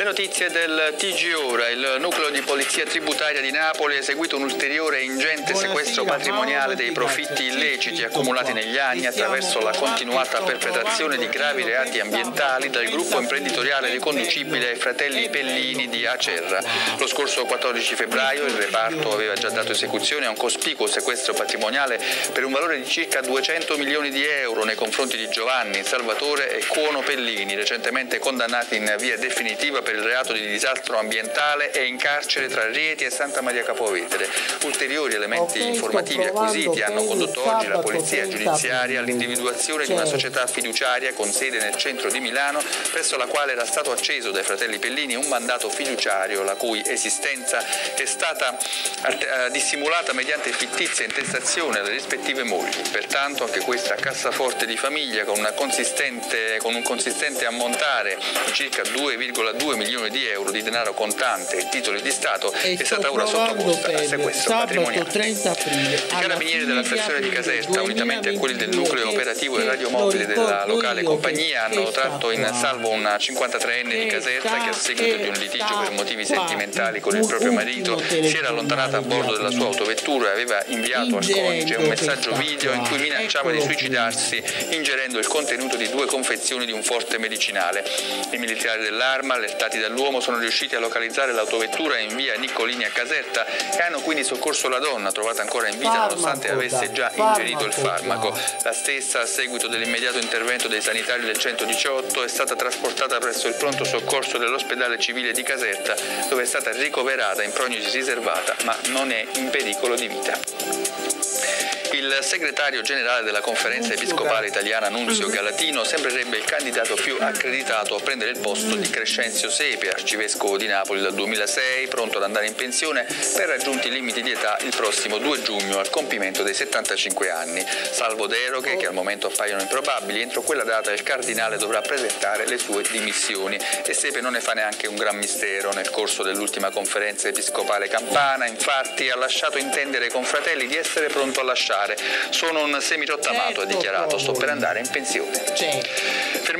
Le notizie del TG Ora, il nucleo di polizia tributaria di Napoli ha eseguito un ulteriore e ingente sequestro patrimoniale dei profitti illeciti accumulati negli anni attraverso la continuata perpetrazione di gravi reati ambientali dal gruppo imprenditoriale riconducibile ai fratelli Pellini di Acerra. Lo scorso 14 febbraio il reparto aveva già dato esecuzione a un cospicuo sequestro patrimoniale per un valore di circa 200 milioni di euro nei confronti di Giovanni, Salvatore e Cuono Pellini, recentemente condannati in via definitiva per il reato di disastro ambientale e in carcere tra Rieti e Santa Maria Capovetere. Ulteriori elementi informativi acquisiti hanno condotto oggi la Polizia Giudiziaria all'individuazizione di una società fiduciaria con sede nel centro di Milano, presso la quale era stato acceso dai fratelli Pellini un mandato fiduciario, la cui esistenza è stata eh, dissimulata mediante fittizia intestazione alle rispettive mogli. Pertanto anche questa cassaforte di famiglia con, con un consistente ammontare di circa 2,2 milioni di euro di denaro contante e titoli di Stato e è stata ora sottoposta a sequestro patrimoniale. I carabinieri della stazione di Caserta, unitamente a quelli del nucleo operativo e radiomobile della locale compagnia, hanno tratto in salvo una 53enne di Caserta che a seguito di un litigio per motivi sentimentali con il proprio marito si era allontanata a bordo della sua autovettura e aveva inviato al coniuge un messaggio video in cui minacciava di suicidarsi ingerendo il contenuto di due confezioni di un forte medicinale. I militari dell'arma, allertati dall'uomo, sono riusciti a localizzare l'autovettura in via Niccolini a Caserta e hanno quindi soccorso la donna, trovata ancora in vita nonostante avesse già ingerito il farmaco. La stessa, a seguito dell'immediato intervento dei sanitari del 118, è stata trasportata presso il pronto soccorso dell'ospedale civile di Caserta, dove è stata ricoverata in prognosi riservata, ma non è in pericolo di vita. Il segretario generale della conferenza episcopale italiana Nunzio Galatino sembrerebbe il candidato più accreditato a prendere il posto di Crescenzio Sepe, arcivescovo di Napoli dal 2006, pronto ad andare in pensione per raggiunti i limiti di età il prossimo 2 giugno al compimento dei 75 anni. Salvo deroghe che al momento appaiono improbabili, entro quella data il cardinale dovrà presentare le sue dimissioni e Sepe non ne fa neanche un gran mistero. Nel corso dell'ultima conferenza episcopale campana, infatti, ha lasciato intendere ai confratelli di essere pronto a lasciare fare. Sono un semirottamato, ha dichiarato, sto per andare in pensione.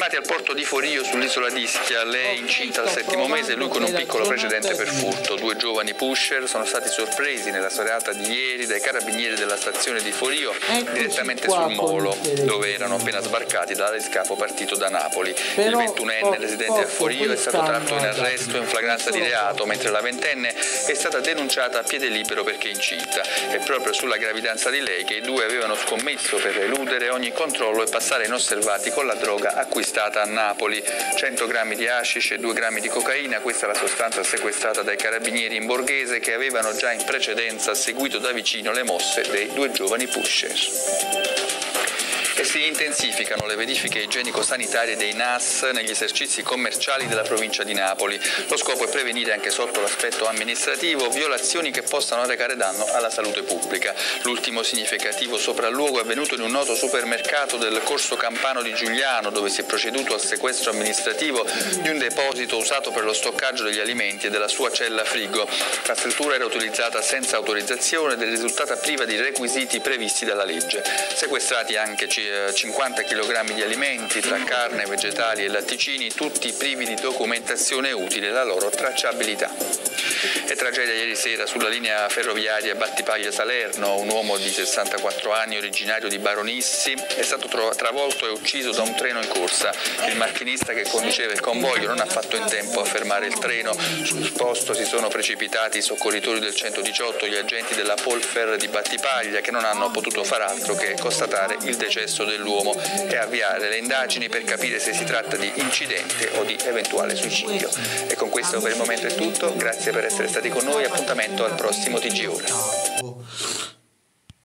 Fermati al porto di Forio sull'isola di Ischia, lei incinta al settimo mese, lui con un piccolo precedente per furto. Due giovani pusher sono stati sorpresi nella serata di ieri dai carabinieri della stazione di Forio direttamente sul molo, dove erano appena sbarcati dall'escapo partito da Napoli. Il 21enne residente a Forio è stato tratto in arresto in flagranza di reato, mentre la ventenne è stata denunciata a piede libero perché incinta. È proprio sulla gravidanza di lei che i due avevano scommesso per eludere ogni controllo e passare inosservati con la droga acquistata a Napoli. 100 grammi di hashish e 2 grammi di cocaina, questa è la sostanza sequestrata dai carabinieri in borghese che avevano già in precedenza seguito da vicino le mosse dei due giovani pusher e si intensificano le verifiche igienico-sanitarie dei NAS negli esercizi commerciali della provincia di Napoli. Lo scopo è prevenire anche sotto l'aspetto amministrativo violazioni che possano recare danno alla salute pubblica. L'ultimo significativo sopralluogo è avvenuto in un noto supermercato del Corso Campano di Giuliano dove si è proceduto al sequestro amministrativo di un deposito usato per lo stoccaggio degli alimenti e della sua cella frigo. La struttura era utilizzata senza autorizzazione ed è risultata priva di requisiti previsti dalla legge. Sequestrati anche 50 kg di alimenti tra carne, vegetali e latticini, tutti privi di documentazione utile alla loro tracciabilità. È tragedia ieri sera sulla linea ferroviaria Battipaglia-Salerno, un uomo di 64 anni originario di Baronissi è stato travolto e ucciso da un treno in corsa. Il macchinista che conduceva il convoglio non ha fatto in tempo a fermare il treno. Sul posto si sono precipitati i soccorritori del 118, gli agenti della Polfer di Battipaglia che non hanno potuto far altro che constatare il decesso decesso dell'uomo e avviare le indagini per capire se si tratta di incidente o di eventuale suicidio. E con questo per il momento è tutto, grazie per essere stati con noi, appuntamento al prossimo TG Ora.